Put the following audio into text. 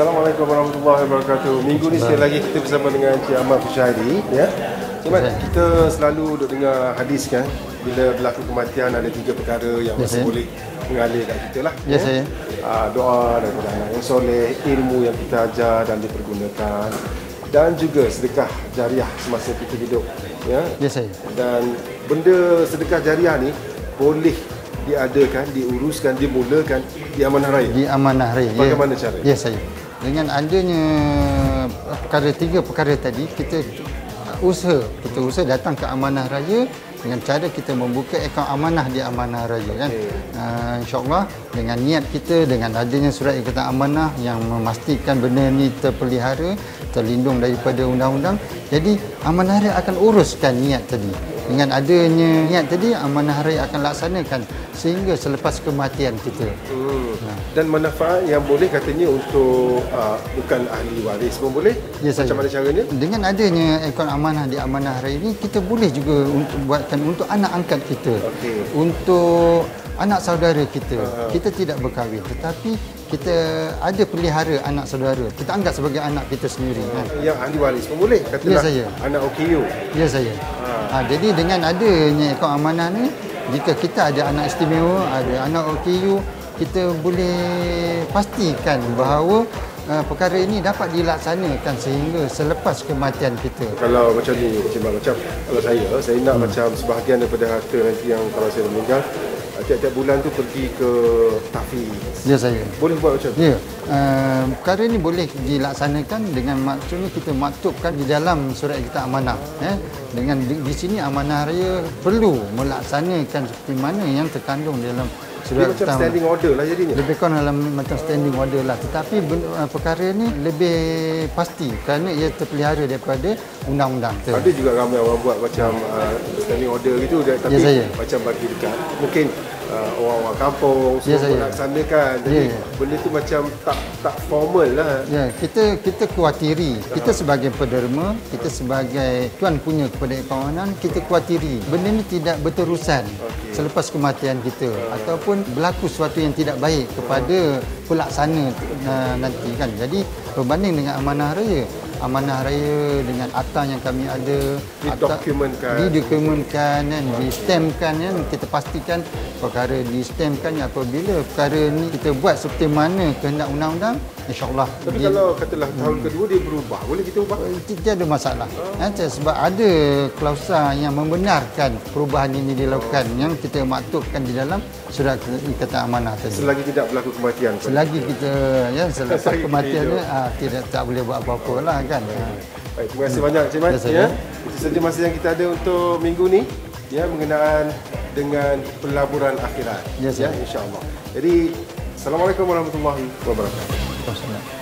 Assalamualaikum warahmatullahi wabarakatuh. Minggu ni sekali lagi kita bersama dengan Cik Ahmad Fushairi ya. Cik Ahmad, kita selalu duk dengar hadis kan bila berlaku kematian ada tiga perkara yang Ya, masih boleh mengalir kat kita lah. Ya, saya. Ah, doa daripada anak yang soleh, ilmu yang kita ajar dan dipergunakan dan juga sedekah jariah semasa kita hidup ya. Ya saya. Dan benda sedekah jariah ni boleh diadakan, diuruskan, dimulakan di amanah raya. Di amanah raya. Bagaimana ya. cara? Ya saya. Dengan adanya perkara tiga perkara tadi kita usaha kita usaha datang ke amanah raya dengan cara kita membuka akaun amanah di amanah raya kan. Okey. Uh, InsyaAllah dengan niat kita dengan adanya surat ikatan amanah yang memastikan benda ni terpelihara, terlindung daripada undang-undang. Jadi amanah raya akan uruskan niat tadi. Dengan adanya niat tadi amanah raya akan laksanakan sehingga selepas kematian kita. Hmm. Dan manfaat yang boleh katanya untuk uh, bukan ahli waris pun boleh. Ya, saya. Macam mana caranya? Dengan adanya akaun amanah di amanah raya ini kita boleh juga untuk buatkan untuk anak angkat kita. Okey. Untuk anak saudara kita. Kita tidak berkahwin tetapi kita ada pelihara anak saudara. Kita anggap sebagai anak kita sendiri kan. Yang ahli waris pun boleh. Katalah Ya, saya. anak OKU. Ya saya. Ha, jadi dengan adanya akaun amanah ni jika kita ada anak istimewa, ada anak OKU, kita boleh pastikan bahawa uh, perkara ini dapat dilaksanakan sehingga selepas kematian kita. Kalau macam ni, macam, macam kalau saya, saya nak Hmm. macam sebahagian daripada harta nanti yang kalau saya meninggal, tiap-tiap bulan tu pergi ke tahfiz. Ya saya. Boleh buat macam tu? Ya, uh, perkara ini boleh dilaksanakan dengan maksudnya kita maktubkan di dalam surat kita amanah. Ya. Dengan di, di sini amanah raya perlu melaksanakan seperti mana yang terkandung dalam Dia macam standing order lah jadinya. lebih kurang dalam macam standing order lah tetapi uh, perkara ni lebih pasti kerana ia terpelihara daripada undang-undang. Ada juga ramai orang buat macam uh, standing order gitu dia- tapi Ya, saya. macam bagi dekat mungkin uh, orang-orang kampung Ya, semua saya. melaksanakan jadi Ya, ya. benda tu macam tak tak formal lah Ya, kita kita kuatiri. Kita sebagai pederma, kita sebagai tuan punya kepada kawanan, kita kuatiri. Benda ni tidak berterusan Okey. selepas kematian kita ataupun berlaku sesuatu yang tidak baik kepada pelaksana uh, nanti kan. Jadi berbanding dengan amanah raya, amanah raya dengan akta yang kami ada Didokumentkan. didokumentkan kan distampkan kan kita pastikan perkara distampkan apabila perkara ni kita buat seperti mana kehendak undang-undang insyaallah tapi dia- kalau katalah tahun kedua dia berubah boleh kita ubah tidak ada masalah ha, sebab ada klausa yang membenarkan perubahan ini dilakukan yang kita maktubkan di dalam surat ikatan amanah tadi selagi tidak berlaku kematian selagi kita ya selepas Selagi kematian hidup. ni ah, tidak tak boleh buat apa-apa lah kan ha. Baik, terima kasih banyak Cik Mat Ya, saya. ya. Itu saja masa yang kita ada untuk minggu ni ya mengenaan dengan pelaburan akhirat Ya, saya. insya-Allah. Jadi Assalamualaikum warahmatullahi wabarakatuh. 到现在。